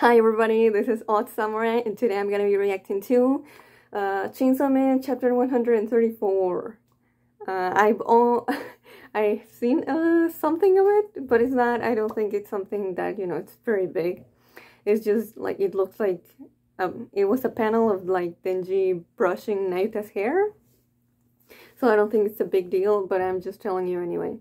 Hi everybody, this is Odd Samurai and today I'm gonna be reacting to uh, Chainsaw Man chapter 134. Uh, I've all I've seen uh, something of it, but it's not, I don't think it's something that, you know, it's very big. It's just like, it looks like, um, it was a panel of like Denji brushing Nayuta's hair. So I don't think it's a big deal, but I'm just telling you anyway.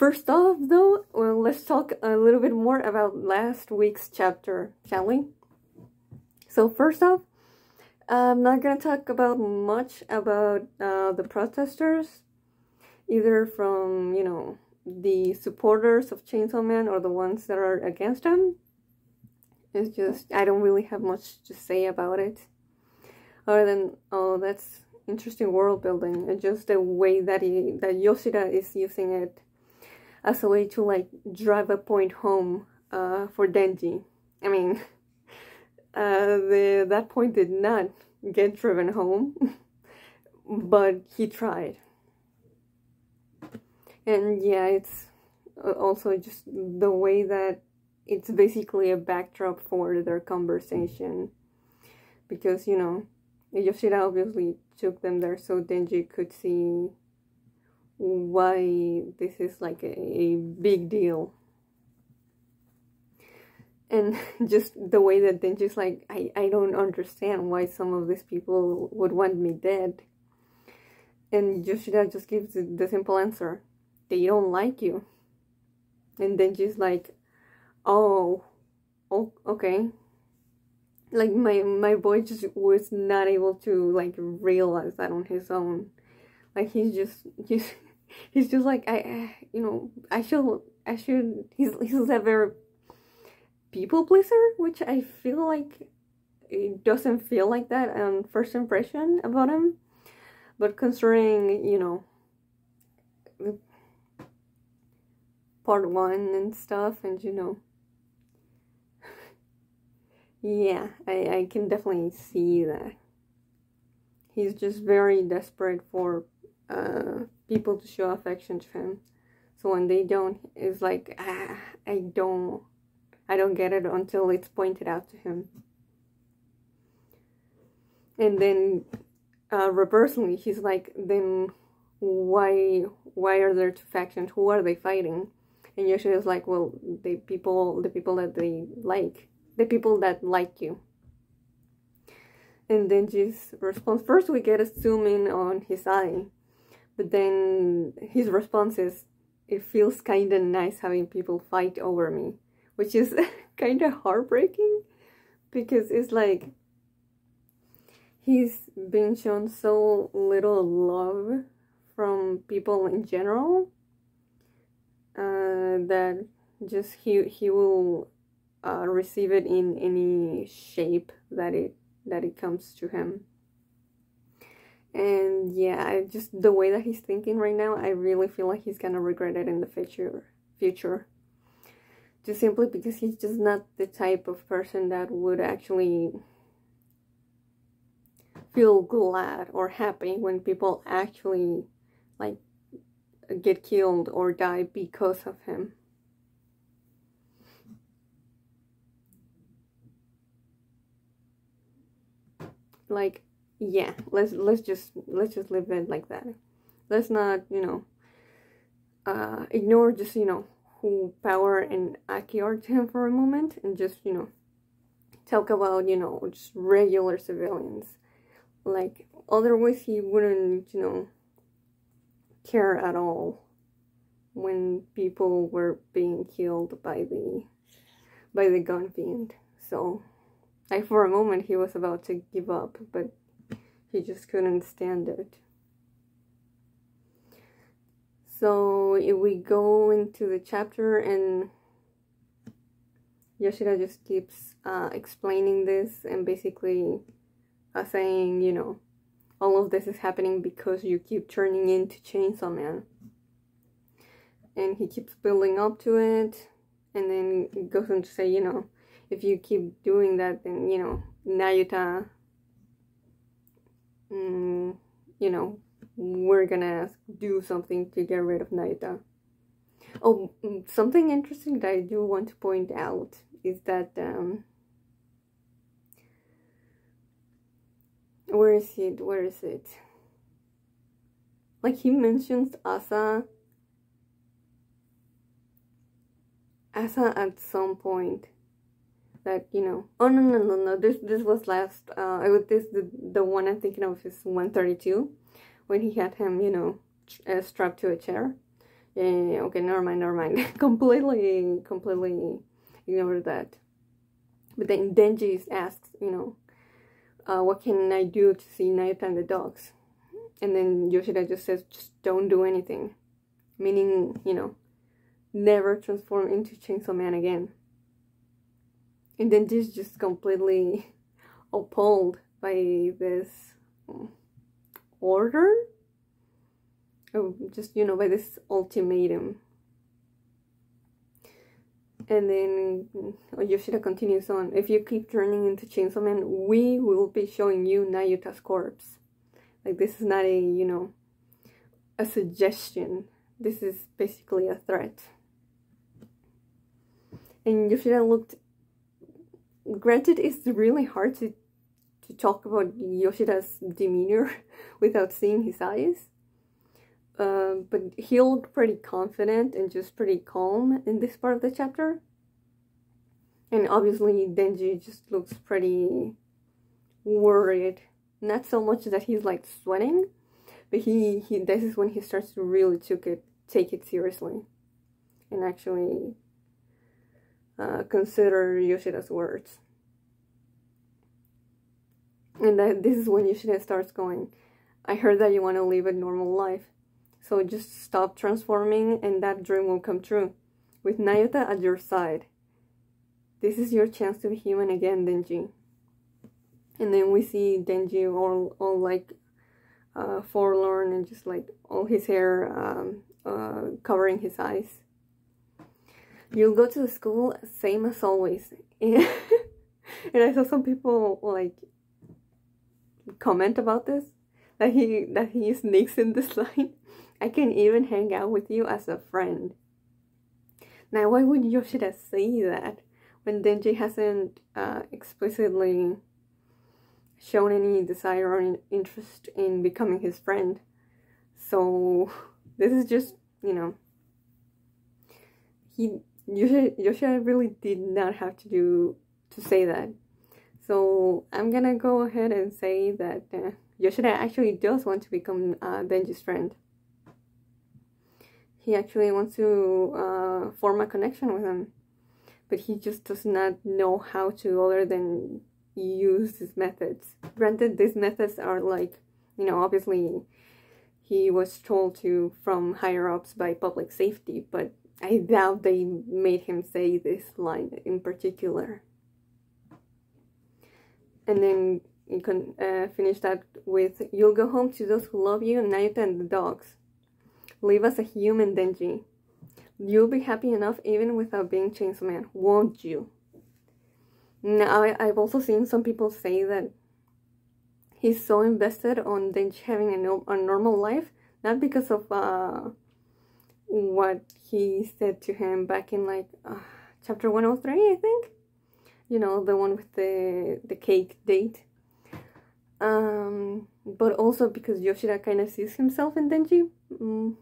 First off, though, well, let's talk a little bit more about last week's chapter, shall we? So first off, I'm not going to talk about much about uh, the protesters, either from, you know, the supporters of Chainsaw Man or the ones that are against him. It's just, I don't really have much to say about it. Other than, oh, that's interesting world building and just the way that he, that Yoshida is using it as a way to like drive a point home uh, for Denji. I mean, uh, the that point did not get driven home, but he tried. And yeah, it's also just the way that it's basically a backdrop for their conversation. Because, you know, Yoshida obviously took them there so Denji could see why this is like a, a big deal. And just the way that then just like I, I don't understand why some of these people would want me dead. And Yoshida just gives the simple answer. They don't like you. And Denji's like oh oh okay. Like my my boy just was not able to like realize that on his own. Like he's just just he's just like I, you know, I should, I should. He's he's a very people pleaser, which I feel like it doesn't feel like that on first impression about him. But considering, you know, part one and stuff, and you know, yeah, I I can definitely see that. He's just very desperate for uh, people to show affection to him. So when they don't, it's like, ah, I don't, I don't get it until it's pointed out to him. And then, uh, reversely, he's like, then why, why are there two factions? Who are they fighting? And Yoshida is like, well, the people, the people that they like, the people that like you. And then just response. First, we get a zoom in on his eye but then his response is, it feels kind of nice having people fight over me, which is kind of heartbreaking because it's like he's been shown so little love from people in general uh, that just he he will uh, receive it in any shape that it that it comes to him and yeah I just the way that he's thinking right now i really feel like he's gonna regret it in the future future. Just simply because he's just not the type of person that would actually feel glad or happy when people actually like get killed or die because of him. Like yeah let's let's just let's just live it like that. Let's not you know uh ignore just you know who power and Aki are to for a moment and just you know talk about you know just regular civilians. Like otherwise he wouldn't you know care at all when people were being killed by the by the gun fiend. So like for a moment he was about to give up but he just couldn't stand it. So if we go into the chapter and Yoshida just keeps uh, explaining this and basically uh, saying, you know, all of this is happening because you keep turning into Chainsaw Man. And he keeps building up to it and then goes on to say, you know, if you keep doing that, then, you know, Nayuta mm, you know, we're gonna do something to get rid of Nayuta. Oh, mm, something interesting that I do want to point out is that, um, where is it, where is it? Like, he mentions Asa, Asa at some point, that you know oh no no no no this this was last uh I was this the, the one i'm thinking of is 132 when he had him you know uh, strapped to a chair. Yeah, okay never mind never mind. Completely completely ignored that. But then denji asks you know uh, what can i do to see Nayuta and the dogs? And then yoshida just says just don't do anything. Meaning you know never transform into chainsaw man again and then just just completely appalled by this mm, order? Oh just you know by this ultimatum. And then mm, oh, Yoshida continues on. If you keep turning into Chainsaw Man we will be showing you Nayuta's corpse. Like this is not a you know a suggestion. This is basically a threat. And Yoshida looked granted it's really hard to to talk about Yoshida's demeanor without seeing his eyes. Uh, but he looked pretty confident and just pretty calm in this part of the chapter. And obviously Denji just looks pretty worried. Not so much that he's like sweating but he, he this is when he starts to really took it take it seriously and actually uh, consider Yoshida's words. And that this is when Yoshida starts going, I heard that you want to live a normal life. So just stop transforming and that dream will come true. With Nayuta at your side. This is your chance to be human again, Denji. And then we see Denji all, all like uh, forlorn and just like all his hair um, uh, covering his eyes. You'll go to the school same as always. and I saw some people like comment about this that he that he sneaks in this line. I can even hang out with you as a friend. Now, why would Yoshida say that when Denji hasn't uh, explicitly shown any desire or interest in becoming his friend? So this is just you know he Yoshida, really did not have to do to say that. So I'm gonna go ahead and say that uh, Yoshida actually does want to become uh, Denji's friend. He actually wants to uh, form a connection with him, but he just does not know how to other than use his methods. Granted, these methods are like, you know, obviously he was told to from higher ups by public safety, but I doubt they made him say this line in particular. And then you can uh, finish that with You'll go home to those who love you, Nayuta and the dogs. Leave us a human, Denji. You'll be happy enough even without being Chainsaw Man, won't you? Now, I, I've also seen some people say that he's so invested on Denji having a, no, a normal life, not because of uh, what he said to him back in like uh, chapter 103 i think. You know the one with the the cake date. Um but also because yoshida kind of sees himself in denji um,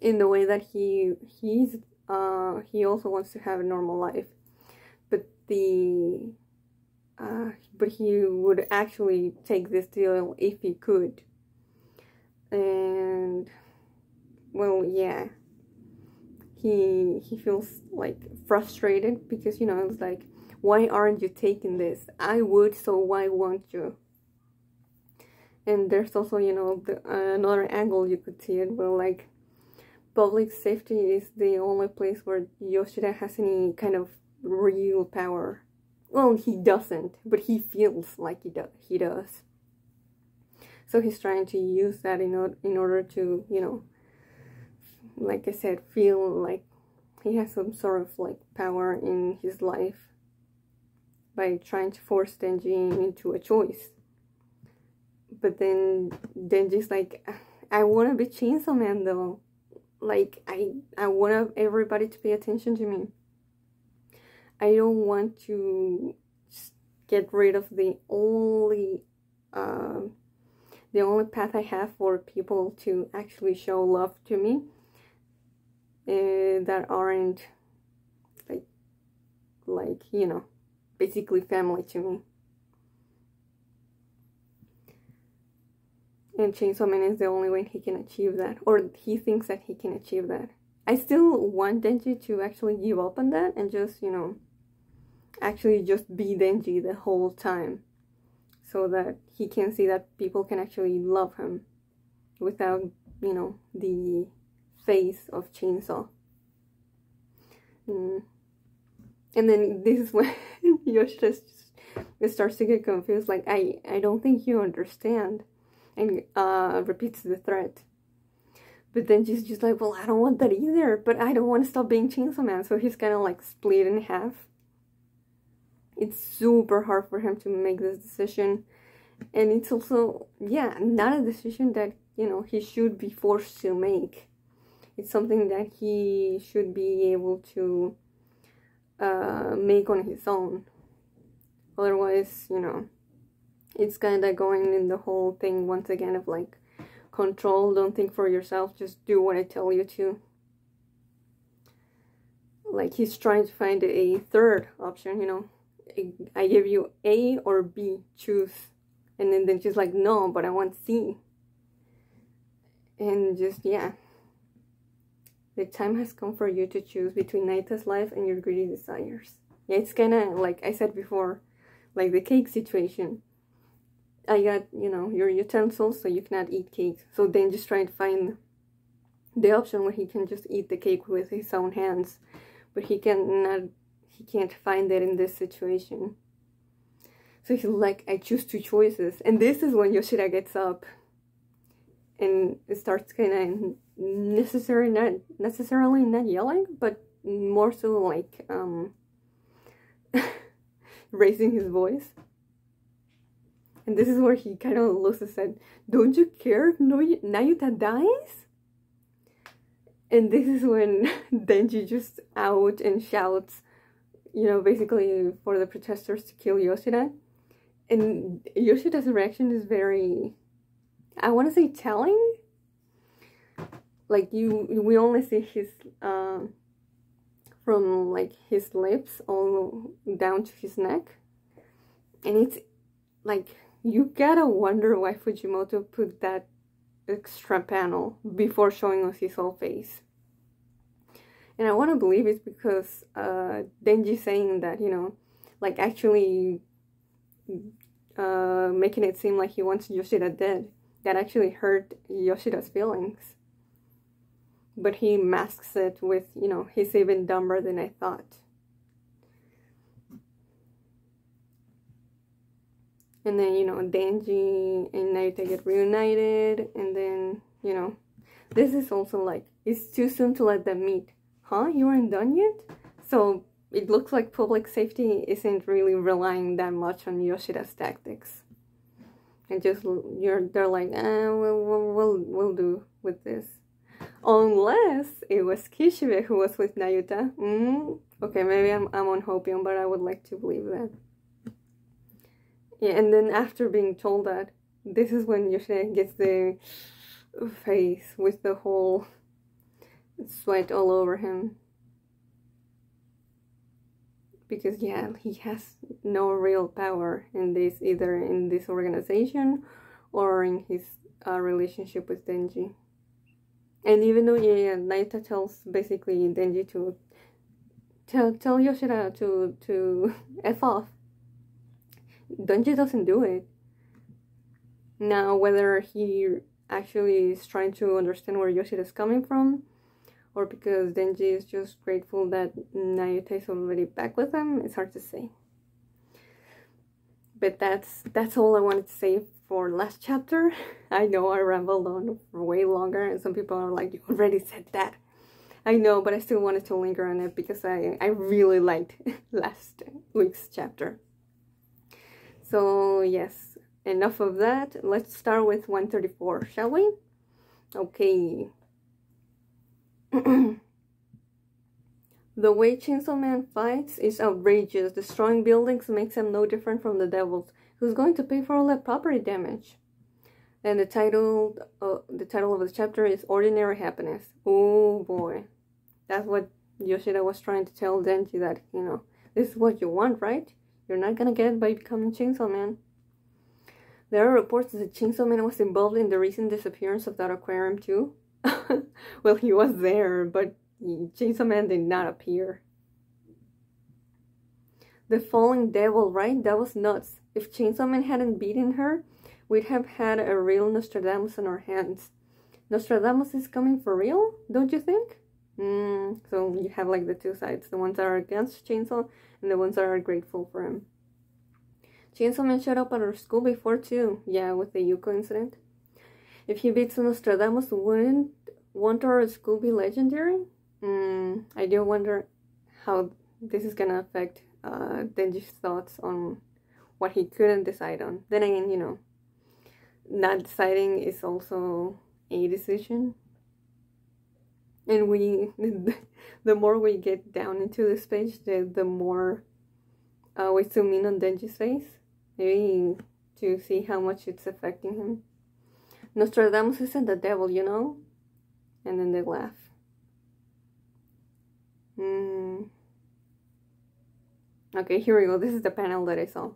in the way that he he's uh he also wants to have a normal life. But the uh but he would actually take this deal if he could. And well yeah. He he feels like frustrated because you know it's like why aren't you taking this? I would so why won't you? And there's also you know the, uh, another angle you could see it well like public safety is the only place where yoshida has any kind of real power. Well he doesn't but he feels like he, do he does. So he's trying to use that in, in order to you know like I said, feel like he has some sort of like power in his life by trying to force Denji into a choice. But then Denji's like, I want to be Chainsaw Man though. Like, I, I want everybody to pay attention to me. I don't want to get rid of the only uh, the only path I have for people to actually show love to me uh, that aren't like like you know basically family to me. And Chainsaw Man is the only way he can achieve that, or he thinks that he can achieve that. I still want Denji to actually give up on that and just, you know, actually just be Denji the whole time so that he can see that people can actually love him without, you know, the face of Chainsaw. Mm. And then this is when Yoshida starts to get confused, like, I, I don't think you understand, and uh, repeats the threat. But Denji's just like, well, I don't want that either, but I don't want to stop being Chainsaw Man, so he's kind of like split in half it's super hard for him to make this decision and it's also yeah not a decision that you know he should be forced to make it's something that he should be able to uh, make on his own otherwise you know it's kind of going in the whole thing once again of like control don't think for yourself just do what i tell you to like he's trying to find a third option you know I give you A or B, choose. And then, then she's like, no, but I want C. And just, yeah. The time has come for you to choose between Nayuta's life and your greedy desires. Yeah, it's kind of like I said before, like the cake situation. I got, you know, your utensils, so you cannot eat cake. So then just try to find the option where he can just eat the cake with his own hands. But he cannot he can't find it in this situation. So he's like, I choose two choices. And this is when Yoshida gets up and starts kind of necessary, not necessarily not yelling, but more so like um, raising his voice. And this is where he kind of loses it. Don't you care if Nayuta dies? And this is when Denji just out and shouts, you know, basically for the protesters to kill Yoshida. And Yoshida's reaction is very, I want to say telling. Like you, we only see his, uh, from like his lips all down to his neck. And it's like, you gotta wonder why Fujimoto put that extra panel before showing us his whole face. And I want to believe it's because uh, Denji saying that, you know, like actually uh, making it seem like he wants Yoshida dead, that actually hurt Yoshida's feelings. But he masks it with, you know, he's even dumber than I thought. And then, you know, Denji and Nayuta get reunited, and then, you know, this is also like, it's too soon to let them meet huh, you aren't done yet? So it looks like public safety isn't really relying that much on Yoshida's tactics. And just, you're, they're like, eh, we'll, we'll, we'll, we'll do with this. Unless it was Kishibe who was with Nayuta. Mm, okay, maybe I'm, I'm on hopium, but I would like to believe that. Yeah, and then after being told that, this is when Yoshida gets the face with the whole sweat all over him. Because, yeah, he has no real power in this, either in this organization or in his uh, relationship with Denji. And even though, yeah, Nayuta tells basically Denji to tell, tell Yoshida to, to F off, Denji doesn't do it. Now, whether he actually is trying to understand where Yoshida is coming from or because Denji is just grateful that Nayuta is already back with him, it's hard to say. But that's that's all I wanted to say for last chapter. I know I rambled on for way longer and some people are like, you already said that. I know, but I still wanted to linger on it because I, I really liked last week's chapter. So yes, enough of that. Let's start with 134, shall we? Okay, The way Chainsaw Man fights is outrageous. Destroying buildings makes him no different from the devils. Who's going to pay for all that property damage? And the title, uh, the title of the chapter is "Ordinary Happiness." Oh boy, that's what Yoshida was trying to tell Denji that you know this is what you want, right? You're not gonna get it by becoming Chainsaw Man. There are reports that Chainsaw Man was involved in the recent disappearance of that aquarium too. well, he was there, but Chainsaw Man did not appear. The falling devil, right? That was nuts. If Chainsaw Man hadn't beaten her, we'd have had a real Nostradamus in our hands. Nostradamus is coming for real, don't you think? Mm, so you have like the two sides, the ones that are against Chainsaw and the ones that are grateful for him. Chainsaw Man showed up at our school before too, yeah, with the Yuko incident. If he beats Nostradamus, wouldn't won't our school be legendary? Mm, I do wonder how this is gonna affect uh, Denji's thoughts on what he couldn't decide on. Then again, you know, not deciding is also a decision. And we, the more we get down into this page, the, the more uh, we zoom in on Denji's face. Maybe to see how much it's affecting him. Nostradamus isn't the devil, you know? And then they laugh. Hmm. Okay, here we go. This is the panel that I saw.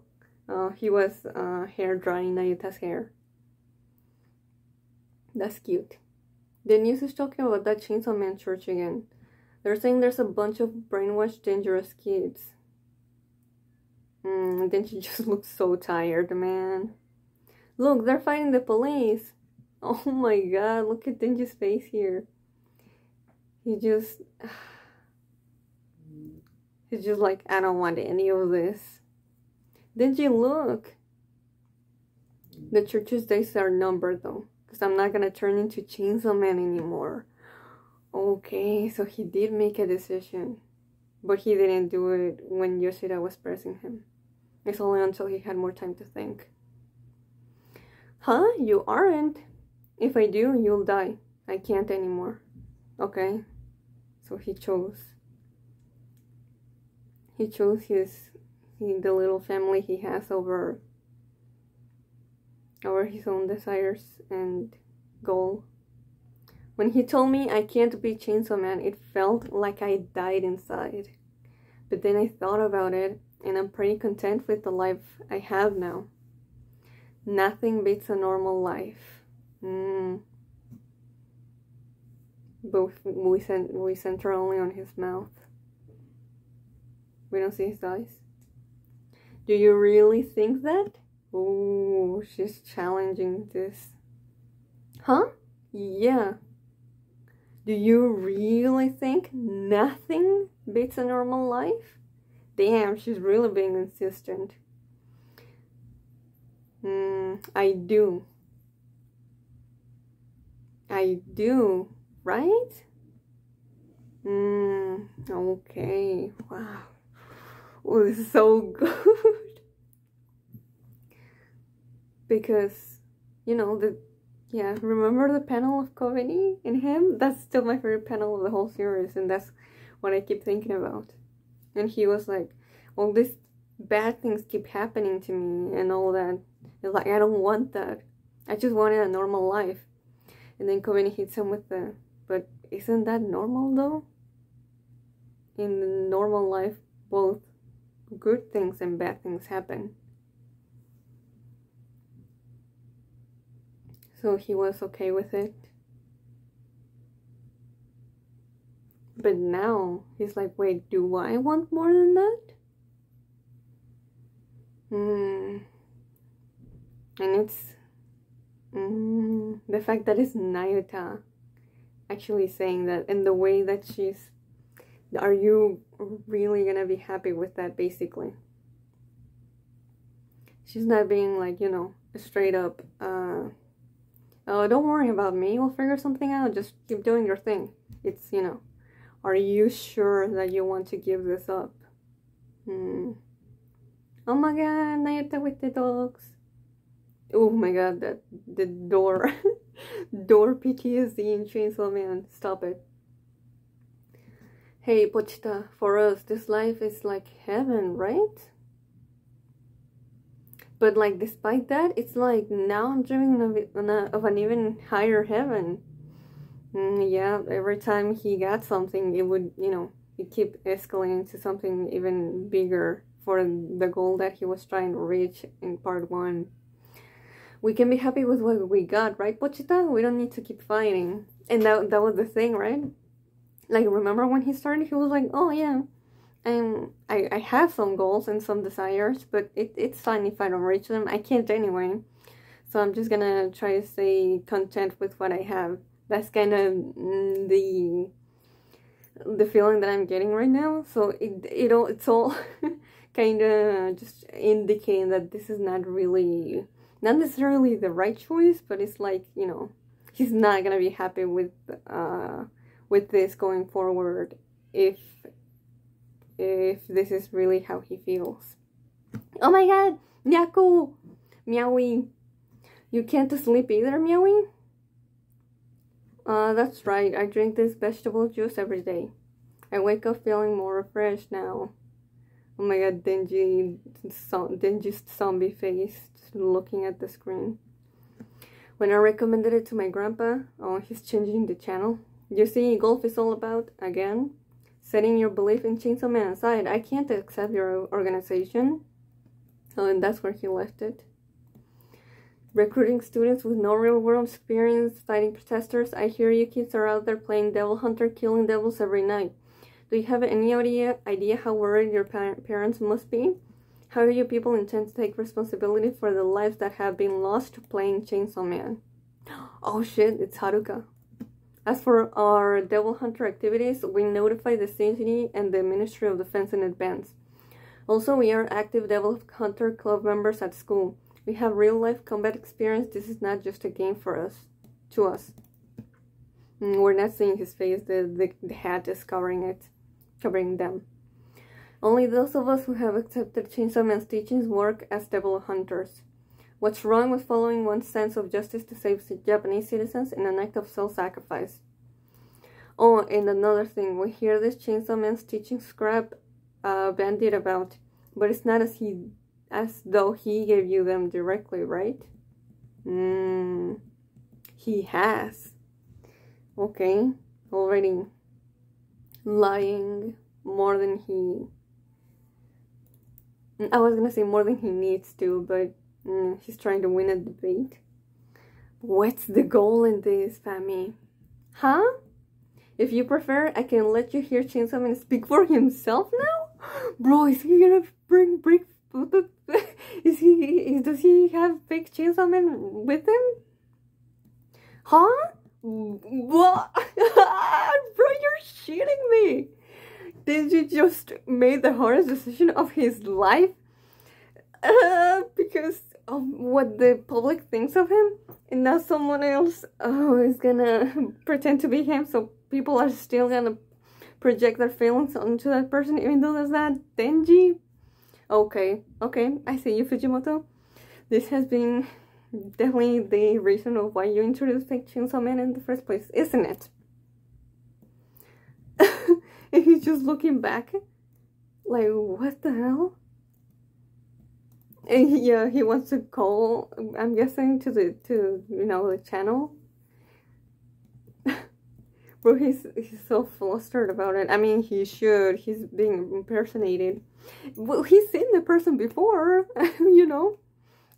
Uh, he was uh, hair drying Nayuta's hair. That's cute. The news is talking about that Chainsaw Man church again. They're saying there's a bunch of brainwashed, dangerous kids. Mm, Denji just looks so tired, man. Look, they're fighting the police. Oh my god, look at Denji's face here. He just... He's just like, I don't want any of this. Denji, look. The church's days are numbered though. Because I'm not going to turn into Chainsaw Man anymore. Okay, so he did make a decision. But he didn't do it when Yoshida was pressing him. It's only until he had more time to think. Huh? You aren't. If I do, you'll die. I can't anymore. Okay? So he chose. He chose his, the little family he has over over his own desires and goal. When he told me I can't be Chainsaw Man, it felt like I died inside. But then I thought about it, and I'm pretty content with the life I have now. Nothing beats a normal life. Mm. But we, cent- we center only on his mouth. We don't see his eyes. Do you really think that? Oh, she's challenging this. Huh? Yeah. Do you really think nothing beats a normal life? Damn, she's really being insistent. Hmm, I do. I do, right? Hmm, okay. Wow. This so good. Because you know the yeah remember the panel of Kobeni in him? That's still my favorite panel of the whole series and that's what I keep thinking about. And he was like well these bad things keep happening to me and all that. It's like I don't want that. I just wanted a normal life. And then Kobeni hits him with the but isn't that normal though? In normal life both good things and bad things happen So he was okay with it. But now he's like, wait, do I want more than that? Hmm. And it's mm, the fact that it's Nayuta actually saying that and the way that she's are you really gonna be happy with that basically she's not being like you know straight up uh Oh, don't worry about me. We'll figure something out. Just keep doing your thing. It's, you know, are you sure that you want to give this up? Hmm. Oh my god, Nayuta with the dogs. Oh my god, that the door door PTSD in Chainsaw Man. Stop it. Hey, Pochita, for us, this life is like heaven, right? But like, despite that, it's like now I'm dreaming of, of an even higher heaven. Mm, yeah, every time he got something, it would, you know, it keep escalating to something even bigger for the goal that he was trying to reach in part one. We can be happy with what we got, right, Pochita? We don't need to keep fighting. And that, that was the thing, right? Like, remember when he started, he was like, oh, yeah, and I, I have some goals and some desires, but it, it's fine if I don't reach them. I can't anyway. So I'm just gonna try to stay content with what I have. That's kind of mm, the the feeling that I'm getting right now. So it it all it's all kind of just indicating that this is not really not necessarily the right choice, but it's like you know he's not gonna be happy with uh with this going forward if if this is really how he feels. Oh my god! Nyako! Meowie! You can't sleep either, Meowie? Uh, that's right. I drink this vegetable juice every day. I wake up feeling more refreshed now. Oh my god, Denji, Denji zombie face looking at the screen. When I recommended it to my grandpa, oh, he's changing the channel. You see, golf is all about, again, setting your belief in Chainsaw Man aside. I can't accept your organization. Oh, and that's where he left it. Recruiting students with no real world experience fighting protesters. I hear you kids are out there playing devil hunter, killing devils every night. Do you have any idea, idea how worried your par parents must be? How do you people intend to take responsibility for the lives that have been lost playing Chainsaw Man? Oh shit, it's Haruka. As for our Devil Hunter activities, we notify the city and the Ministry of Defense in advance. Also, we are active Devil Hunter Club members at school. We have real-life combat experience. This is not just a game for us, to us. Mm, we're not seeing his face. The, the, the hat is covering it, covering them. Only those of us who have accepted Chainsaw Man's teachings work as Devil Hunters. What's wrong with following one's sense of justice to save Japanese citizens in an act of self-sacrifice? Oh, and another thing, we hear this Chainsaw Man's teaching scrap uh, bandied about, but it's not as he as though he gave you them directly, right? Hmm, he has. Okay, already lying more than he. I was gonna say more than he needs to, but Mm, he's trying to win a debate. What's the goal in this, Fami? Huh? If you prefer, I can let you hear Chainsaw Man speak for himself now? Bro, is he gonna bring break? Is he? Does he have fake Chainsaw Man with him? Huh? What? Bro, you're shitting me! Did you just made the hardest decision of his life? Uh, because of what the public thinks of him and now someone else oh is gonna pretend to be him. So people are still gonna project their feelings onto that person even though that's not Denji. Okay okay I see you Fujimoto. This has been definitely the reason of why you introduced fake Chainsaw Man in the first place isn't it? And he's just looking back like what the hell and yeah, he wants to call. I'm guessing to the to you know the channel. Bro, he's he's so flustered about it. I mean, he should. He's being impersonated. Well, he's seen the person before, you know,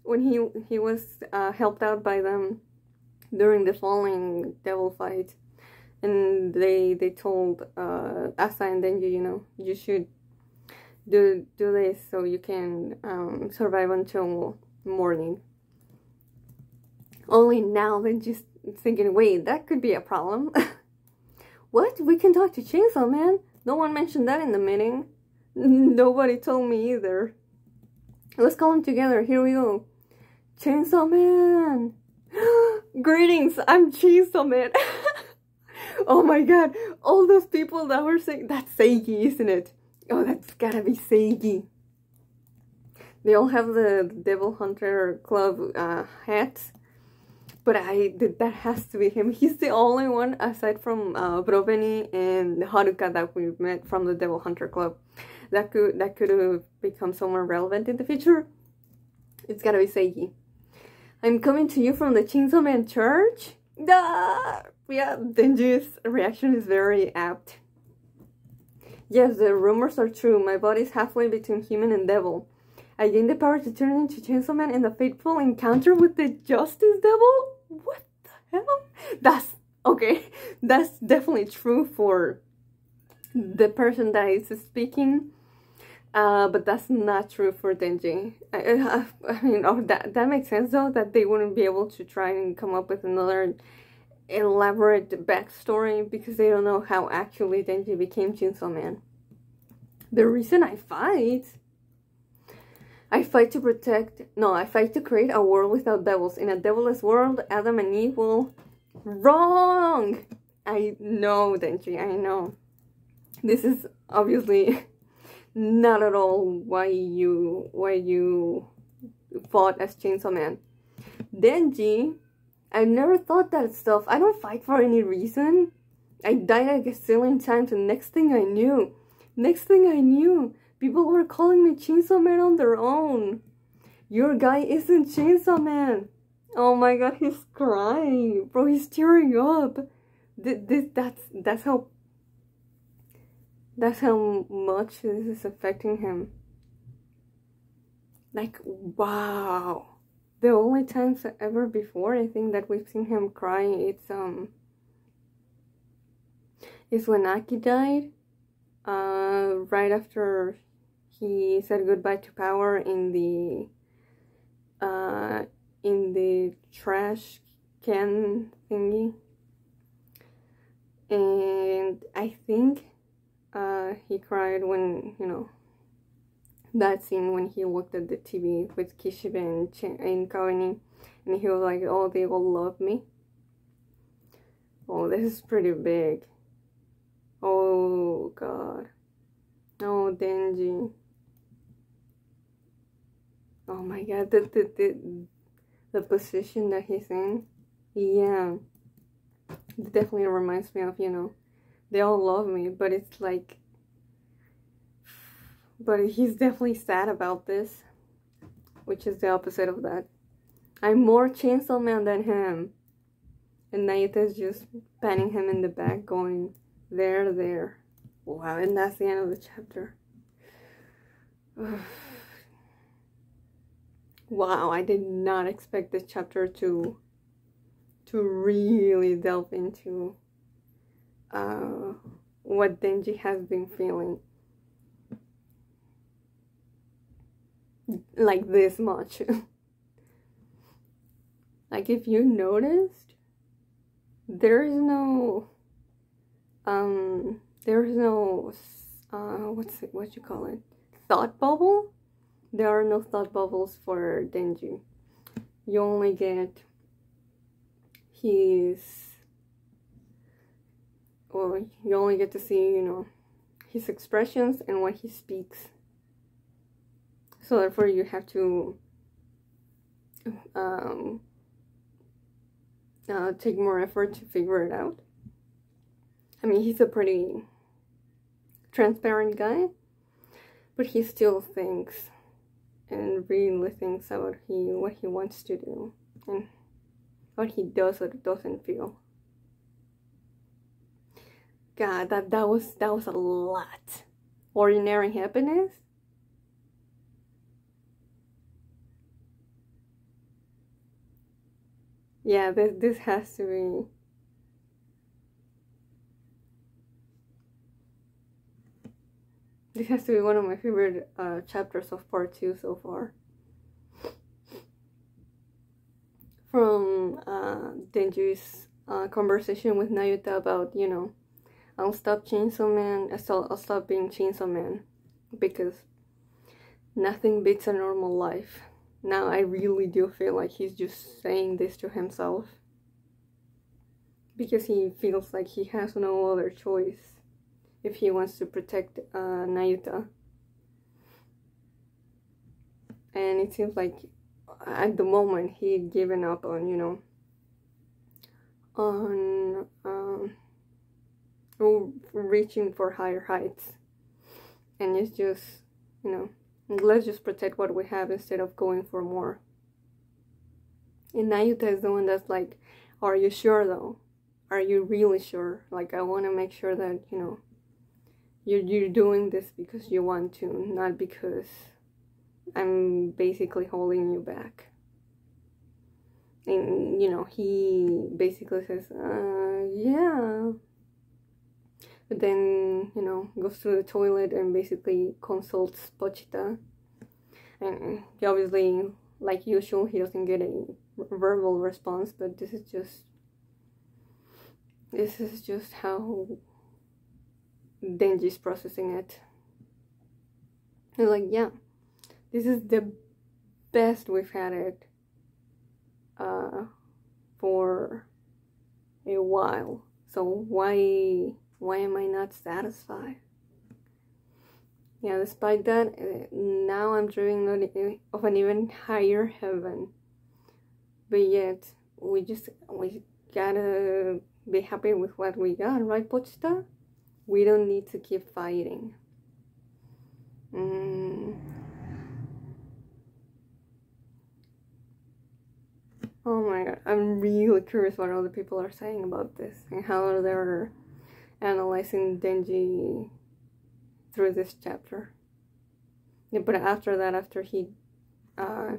when he he was uh, helped out by them during the falling devil fight, and they they told uh, Asa and Denji, you know, you should do do this so you can um, survive until morning. Only now they're just thinking, wait, that could be a problem. what? We can talk to Chainsaw Man? No one mentioned that in the meeting. Nobody told me either. Let's call them together. Here we go. Chainsaw Man! Greetings, I'm Chainsaw Man. oh my god, all those people that were saying, that's Seigi, isn't it? Oh, that's gotta be Seigi. They all have the Devil Hunter Club uh, hats. but I that has to be him. He's the only one aside from uh, Broveny and Haruka that we've met from the Devil Hunter Club that could that could become someone relevant in the future. It's gotta be Seigi. I'm coming to you from the Chainsaw Man Church. Ah, yeah, Denji's reaction is very apt. Yes, the rumors are true. My body is halfway between human and devil. I gained the power to turn into Chainsaw Man in the fateful encounter with the Justice Devil? What the hell? That's, okay, that's definitely true for the person that is speaking. Uh, but that's not true for Denji. I, I, I mean, oh, that, that makes sense though, that they wouldn't be able to try and come up with another elaborate backstory because they don't know how actually Denji became Chainsaw Man. The reason I fight I fight to protect, no, I fight to create a world without devils. In a devilless world, Adam and Eve will... Wrong! I know, Denji, I know. This is obviously not at all why you, why you fought as Chainsaw Man. Denji, I've never thought that stuff. I don't fight for any reason. I died like a gazillion times and next thing I knew, next thing I knew, People were calling me Chainsaw Man on their own. Your guy isn't Chainsaw Man. Oh my god, he's crying. Bro, he's tearing up. This, that's, that's how... That's how much this is affecting him. Like, wow. The only times ever before I think that we've seen him crying, it's, um... Is when Aki died. Uh, right after he said goodbye to power in the uh, in the trash can thingy and I think uh, he cried when you know that scene when he looked at the TV with Kishibe and, Ch and and he was like oh they all love me. Oh this is pretty big. Oh god. Oh Denji. Oh my god, the, the, the, the position that he's in, yeah, it definitely reminds me of, you know, they all love me, but it's like, but he's definitely sad about this, which is the opposite of that. I'm more Chainsaw Man than him. And Nayuta's just patting him in the back going, there, there. Wow, and that's the end of the chapter. wow i did not expect this chapter to to really delve into uh, what denji has been feeling like this much like if you noticed there is no um there is no uh what's it what you call it thought bubble there are no thought bubbles for Denji. You only get his well, you only get to see, you know, his expressions and what he speaks. So therefore you have to um, uh, take more effort to figure it out. I mean, he's a pretty transparent guy, but he still thinks and really thinks about he what he wants to do and what he does or doesn't feel. God, that that was that was a lot. Ordinary happiness. Yeah, this this has to be This has to be one of my favorite uh, chapters of part two so far. From uh, Denji's uh, conversation with Nayuta about, you know, I'll stop Chainsaw Man, I'll I'll stop being Chainsaw Man because nothing beats a normal life. Now I really do feel like he's just saying this to himself because he feels like he has no other choice if he wants to protect uh, Nayuta. And it seems like at the moment he'd given up on, you know, on um, oh, reaching for higher heights. And it's just, you know, let's just protect what we have instead of going for more. And Nayuta is the one that's like, are you sure though? Are you really sure? Like, I want to make sure that, you know, you're, you're doing this because you want to, not because I'm basically holding you back. And, you know, he basically says, uh, yeah. Then, you know, goes to the toilet and basically consults Pochita. And he obviously, like usual, he doesn't get a verbal response, but this is just, this is just how Denji's processing it. He's like, yeah, this is the best we've had it uh, for a while. So why why am I not satisfied? Yeah, despite that, uh, now I'm dreaming of an even higher heaven. But yet, we just we gotta be happy with what we got, right, Pochita? We don't need to keep fighting. Mm. Oh my god, I'm really curious what other people are saying about this and how they're analyzing Denji through this chapter. Yeah, but after that, after he uh,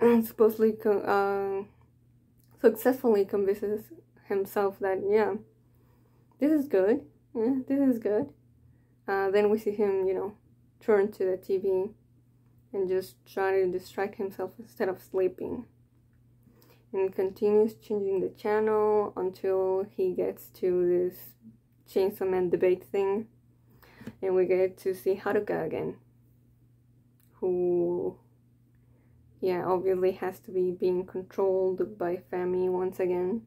supposedly uh, successfully convinces himself that, yeah, this is good, yeah, this is good, uh, then we see him, you know, turn to the TV and just try to distract himself instead of sleeping and continues changing the channel until he gets to this Chainsaw Man debate thing. And we get to see Haruka again. Who, yeah, obviously has to be being controlled by Fami once again.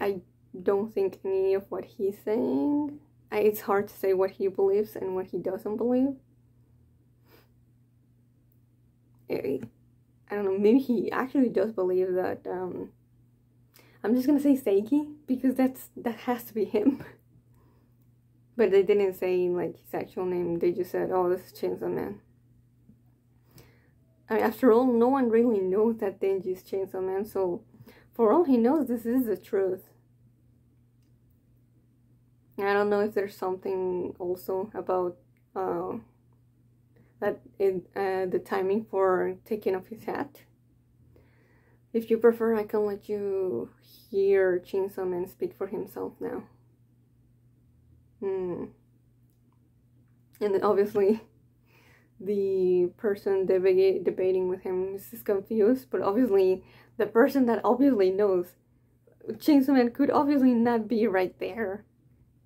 I don't think any of what he's saying, I, it's hard to say what he believes and what he doesn't believe. I don't know, maybe he actually does believe that, um, I'm just gonna say Seigi, because that's, that has to be him. but they didn't say, like, his actual name, they just said, oh, this is Chainsaw Man. I mean, after all, no one really knows that Denji is Chainsaw Man, so for all he knows, this is the truth. I don't know if there's something also about uh, that in uh, the timing for taking off his hat. If you prefer, I can let you hear Chainsaw Man speak for himself now. Hmm. And then obviously, the person deba debating with him is confused, but obviously, the person that obviously knows Chainsaw Man could obviously not be right there.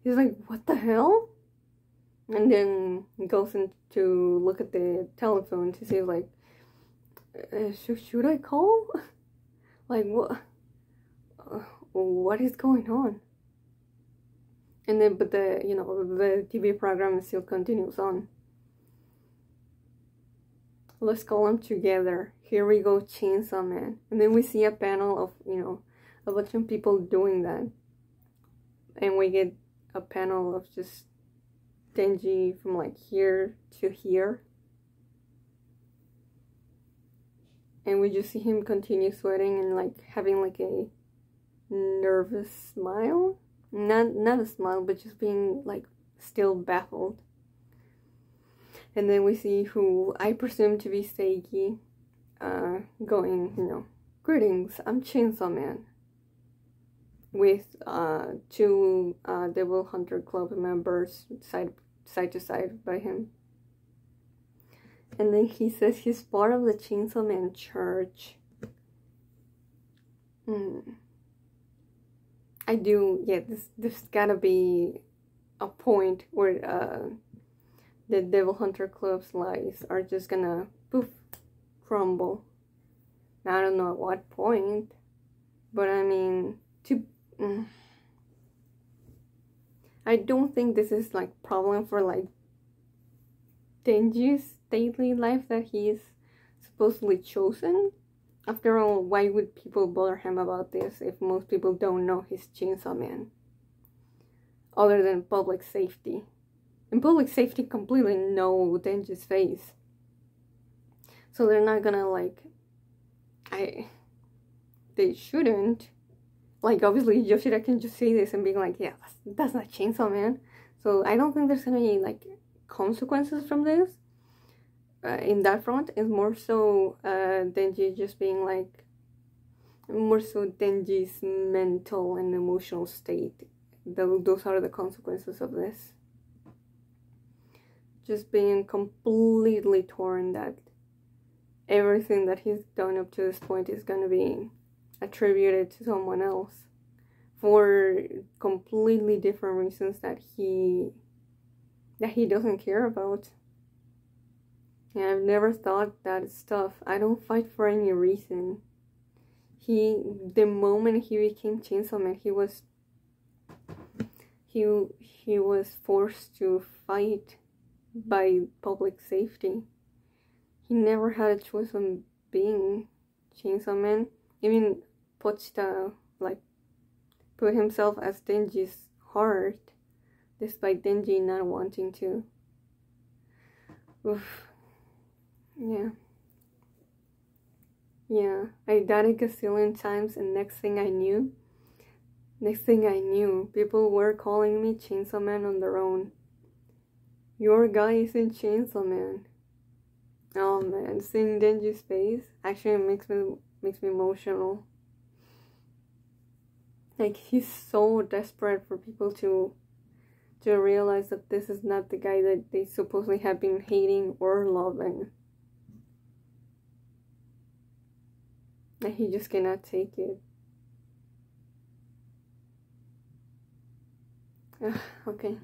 He's like, what the hell? And then goes in to look at the telephone to see like uh, should, should I call? Like what uh, what is going on? And then but the you know the TV program still continues on. Let's call them together. Here we go chainsaw man. And then we see a panel of you know a bunch of people doing that. And we get a panel of just Denji from like here to here. And we just see him continue sweating and like having like a nervous smile. Not not a smile, but just being like still baffled. And then we see who I presume to be Seigi uh, going, you know, greetings, I'm Chainsaw Man. With uh, two uh, Devil Hunter Club members side side to side by him. And then he says he's part of the Chainsaw Man Church. Hmm. I do, yeah, this, this gotta be a point where uh, the Devil Hunter Club's lies are just gonna poof, crumble. Now, I don't know at what point, but I mean, to. Mm, I don't think this is like problem for like Denji's daily life that he's supposedly chosen. After all, why would people bother him about this if most people don't know he's Chainsaw Man? Other than public safety. In public safety, completely know Denji's face. So they're not gonna like. I. They shouldn't. Like, obviously, Yoshida can just see this and be like, yeah, that's, that's not Chainsaw Man. So I don't think there's any, like, consequences from this. Uh, in that front is more so uh, Denji just being like more so Denji's mental and emotional state. those are the consequences of this. Just being completely torn that everything that he's done up to this point is gonna be attributed to someone else for completely different reasons that he that he doesn't care about. I've never thought that stuff. I don't fight for any reason. He, the moment he became Chainsaw Man, he was, he, he was forced to fight by public safety. He never had a choice on being Chainsaw Man. Even Pochita, like, put himself as Denji's heart, despite Denji not wanting to. Oof. Yeah. Yeah, I died a gazillion times, and next thing I knew, next thing I knew, people were calling me Chainsaw Man on their own. Your guy isn't Chainsaw Man. Oh man, seeing Denji's face actually makes me makes me emotional. Like he's so desperate for people to to realize that this is not the guy that they supposedly have been hating or loving. And he just cannot take it. okay.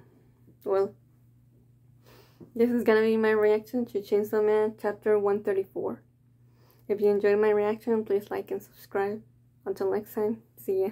Well, this is gonna be my reaction to Chainsaw Man chapter 134. If you enjoyed my reaction, please like and subscribe. Until next time, see ya.